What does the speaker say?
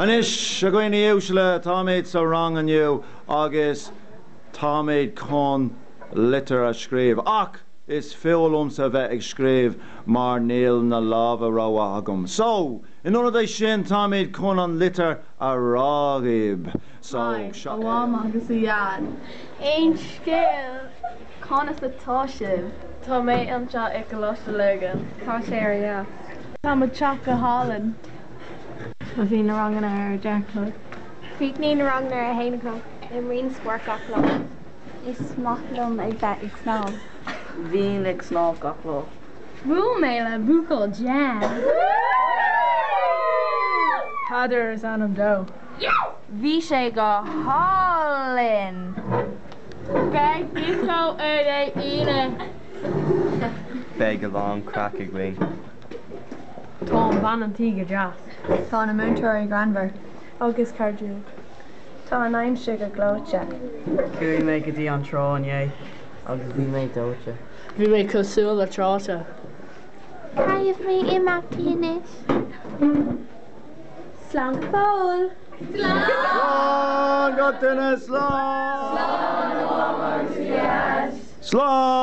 Anis se goine ús le táméid sa rang aniu agus táméid con litar a scríb. Ach is félumm sa bheith ag scríb mar níl na láha ráha agam. So, in óna éis sin táméid chun an litar a ráib. So seo- bháam agus i dhead. Ein scéal Cána atá sib. Tá méid anseo ag go los legan. Tá sé ar Tá mu teach go hálan. A bhí na rangan ar dearclad. Bhí ní rangnar a héanaá i rion scuircach le. Is smalumm ag bheith ag sná. Bhín ag snáb gachló. Bú mé le buúcail jam. Hadar is anm do. Bhí sé go hálinn. Beg bíá ar é ine. Beg a long crack eh, a gwing. Tá an ban an tí go jazz. Tá na mútóirí granver. Agus cardú. Tá an aimim si go glóte. Cuí mé go dtí an trán é. Agus bhí mé dóte. Bhí mé cosú le tráta. Caibh mé imachtaíis. Slán fáil. Slán go duine slán! Slán!